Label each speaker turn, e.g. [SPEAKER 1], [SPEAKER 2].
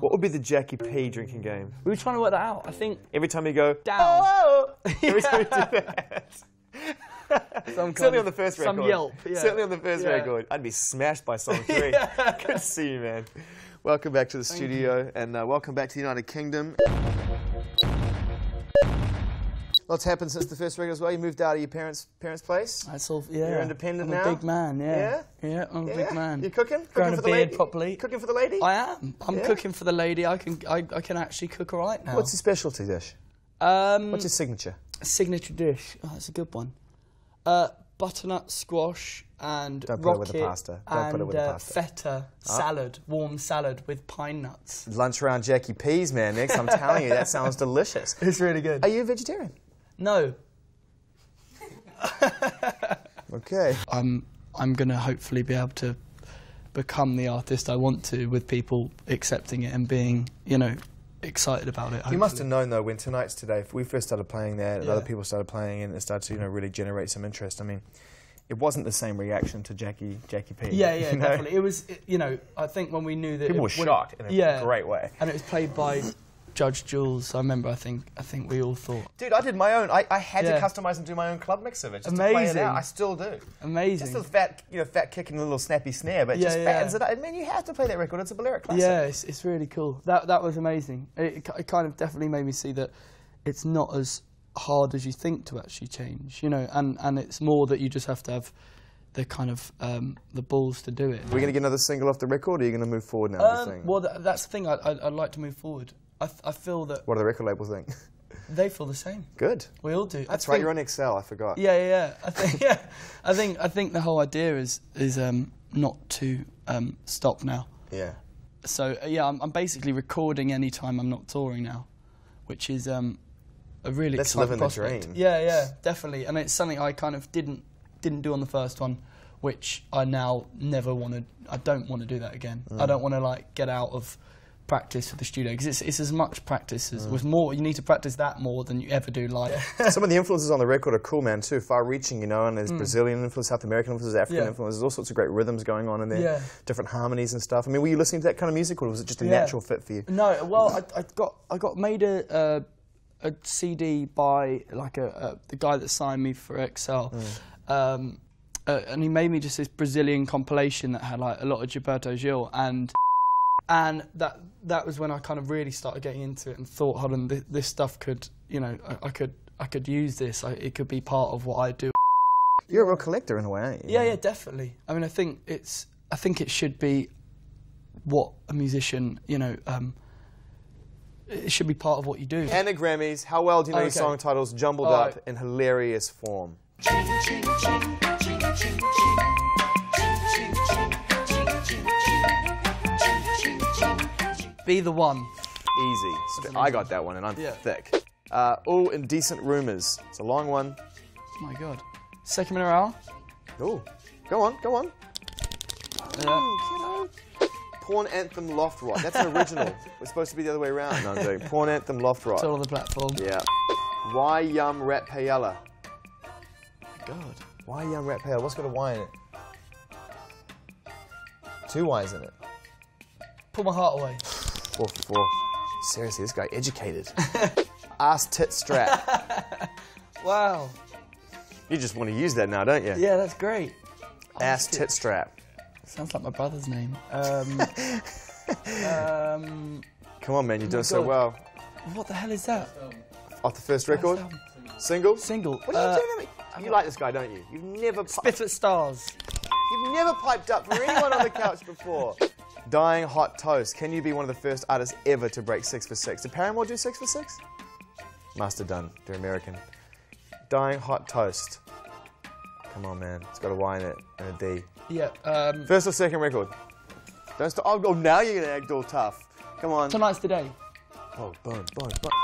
[SPEAKER 1] What would be the Jackie P drinking game?
[SPEAKER 2] We were trying to work that out. I think
[SPEAKER 1] Every time you go
[SPEAKER 2] Down.
[SPEAKER 1] "Oh!" every time you do that.
[SPEAKER 2] some kind
[SPEAKER 1] Certainly on the first record.
[SPEAKER 2] Some yelp. Yeah.
[SPEAKER 1] Certainly on the first
[SPEAKER 2] Yeah.
[SPEAKER 1] record. I'd be smashed by song three. Good to see you, man. Welcome back to the studio, and uh, welcome back to the United Kingdom. Lots happened since the first record as well. You moved out of your parents' parents' place.
[SPEAKER 2] That's all. Yeah.
[SPEAKER 1] You're independent
[SPEAKER 2] I'm
[SPEAKER 1] now?
[SPEAKER 2] a big man. Yeah.
[SPEAKER 1] Yeah?
[SPEAKER 2] Yeah. I'm a big man.
[SPEAKER 1] You cooking?
[SPEAKER 2] Growing
[SPEAKER 1] cooking
[SPEAKER 2] a
[SPEAKER 1] for the
[SPEAKER 2] beard
[SPEAKER 1] lady?
[SPEAKER 2] properly.
[SPEAKER 1] Cooking for the lady?
[SPEAKER 2] I am. I'm
[SPEAKER 1] Yeah?
[SPEAKER 2] cooking for the lady. I can. I, I can actually cook all right now.
[SPEAKER 1] What's your specialty dish?
[SPEAKER 2] um,
[SPEAKER 1] What's your signature?
[SPEAKER 2] signature dish? Oh, that's a good one. Uh, butternut squash and
[SPEAKER 1] Don't put it with the
[SPEAKER 2] rocket
[SPEAKER 1] pasta. Don't put it
[SPEAKER 2] and,
[SPEAKER 1] with the
[SPEAKER 2] uh,
[SPEAKER 1] pasta.
[SPEAKER 2] feta salad, warm salad with pine nuts.
[SPEAKER 1] Lunch around Jackie P's, man. Next, I'm telling you, that sounds delicious.
[SPEAKER 2] It's really good.
[SPEAKER 1] Are you a vegetarian?
[SPEAKER 2] No,
[SPEAKER 1] Okay.
[SPEAKER 2] I'm I'm gonna hopefully be able to become the artist I want to with people accepting it and being, you know, excited about it.
[SPEAKER 1] You must have known though when tonight's today. If we first started playing that, and
[SPEAKER 2] Yeah.
[SPEAKER 1] other people started playing it, and it started to you know really generate some interest. I mean, it wasn't the same reaction to Jackie Jackie P.
[SPEAKER 2] Yeah, yeah,
[SPEAKER 1] you know?
[SPEAKER 2] definitely. It was, it- you know, I think when we knew that
[SPEAKER 1] People
[SPEAKER 2] it,
[SPEAKER 1] were
[SPEAKER 2] when it-
[SPEAKER 1] shocked in a
[SPEAKER 2] yeah,
[SPEAKER 1] great way.
[SPEAKER 2] and it was played by Judge Jules. I remember. I think. I think we all thought
[SPEAKER 1] Dude, I did my own. I, I had
[SPEAKER 2] Yeah.
[SPEAKER 1] to customize and do my own club mix of it just to play it
[SPEAKER 2] Amazing.
[SPEAKER 1] out. I still do.
[SPEAKER 2] amazing.
[SPEAKER 1] Just a fat, you know, fat kick and a little snappy snare, but it
[SPEAKER 2] Yeah,
[SPEAKER 1] just
[SPEAKER 2] yeah.
[SPEAKER 1] fattens it up. Man, you have to play that record. It's a Balearic classic.
[SPEAKER 2] Yeah, it's, it's really cool. That that was amazing. It, it kind of definitely made me see that it's not as hard as you think to actually change. You know, and and it's more that you just have to have the kind of um, the balls to do it.
[SPEAKER 1] We're gonna get another single off the record, or are you gonna move forward now?
[SPEAKER 2] Um, well, tha that's the thing. I, I, I'd like to move forward. I, I feel that
[SPEAKER 1] what do the record labels think?
[SPEAKER 2] they feel the same.
[SPEAKER 1] Good.
[SPEAKER 2] We all do.
[SPEAKER 1] That's
[SPEAKER 2] I
[SPEAKER 1] right.
[SPEAKER 2] think-
[SPEAKER 1] You're on XL. I forgot.
[SPEAKER 2] Yeah, yeah, yeah. I think, yeah. I think, I think the whole idea is is um, not to um, stop now.
[SPEAKER 1] Yeah.
[SPEAKER 2] So uh, yeah, I'm, I'm basically recording anytime I'm not touring now, which is um, a really
[SPEAKER 1] That's
[SPEAKER 2] exciting
[SPEAKER 1] living the
[SPEAKER 2] prospect.
[SPEAKER 1] dream.
[SPEAKER 2] Yeah, yeah, definitely. And it's something I kind of didn't didn't do on the first one, which I now never want to. I don't want to do that again.
[SPEAKER 1] Mm.
[SPEAKER 2] I don't want to like get out of practice for the studio because it's, it's as much practice
[SPEAKER 1] Mm.
[SPEAKER 2] as with more. You need to practice that more than you ever do live.
[SPEAKER 1] Some of the influences on the record are cool, man, too. Far-reaching, you know, and there's Brazilian influence, South American influence, African
[SPEAKER 2] Mm. Yeah.
[SPEAKER 1] influence. There's all sorts of great rhythms going on in there,
[SPEAKER 2] Yeah.
[SPEAKER 1] different harmonies and stuff. I mean, were you listening to that kind of music, or was it just a natural fit for you?
[SPEAKER 2] No, well, I, I got I got made a a, a CD by like a, a the guy that signed me for XL, um, uh, and he made me just this Brazilian compilation that had like a lot of Gilberto Gil and and that that was when I kind of really started getting into it and thought, hold on, this, this stuff could you know I, I could I could use this. I, it could be part of what I do.
[SPEAKER 1] You're a real collector in a way, aren't you?
[SPEAKER 2] Yeah, yeah, definitely. I mean, I think it's I think it should be what a musician you know. Um, it should be part of what you do.
[SPEAKER 1] And the Grammys, how well do you know your
[SPEAKER 2] Okay.
[SPEAKER 1] song titles jumbled
[SPEAKER 2] All
[SPEAKER 1] up
[SPEAKER 2] right.
[SPEAKER 1] in hilarious form?
[SPEAKER 2] Be the one.
[SPEAKER 1] Easy. I got that one, and I'm
[SPEAKER 2] Yeah.
[SPEAKER 1] thick. Uh, all indecent rumors. It's a long one.
[SPEAKER 2] Oh my god. Second minute hour.
[SPEAKER 1] Oh, go on, go on.
[SPEAKER 2] Yeah.
[SPEAKER 1] Porn anthem Loft Rock. That's an original. We're supposed to be the other way around. No, I'm joking. Porn anthem Loft Rock.
[SPEAKER 2] It's all on the platform.
[SPEAKER 1] Yeah. Why Yum Rat Paella?
[SPEAKER 2] God.
[SPEAKER 1] Why Yum Rat Paella? What's got a Y in it? Two Y's in it.
[SPEAKER 2] Pull my heart away.
[SPEAKER 1] Four for four. Seriously, this guy educated. Ass tit strap.
[SPEAKER 2] Wow.
[SPEAKER 1] You just want to use that now, don't you?
[SPEAKER 2] Yeah, that's great.
[SPEAKER 1] Ass tit strap.
[SPEAKER 2] Sounds like my brother's name. Um, um,
[SPEAKER 1] Come on, man, you're doing so well.
[SPEAKER 2] what the hell is that?
[SPEAKER 1] Off the first record? Single?
[SPEAKER 2] Single.
[SPEAKER 1] What are you
[SPEAKER 2] Uh,
[SPEAKER 1] doing? to me? You like this guy, don't you? You've never, pi-
[SPEAKER 2] Spit at Stars.
[SPEAKER 1] you've never piped up for anyone on the couch before. Dying Hot Toast. Can you be one of the first artists ever to break six for six? Did Paramore do six for six? Must have done. They're American. Dying Hot Toast. Come on, man. It's got a Y in it and a D.
[SPEAKER 2] Yeah. Um,
[SPEAKER 1] First or second record? Don't stop. Oh, oh, now you're gonna act all tough. Come on.
[SPEAKER 2] tonight's the day.
[SPEAKER 1] Oh, boom, boom, boom.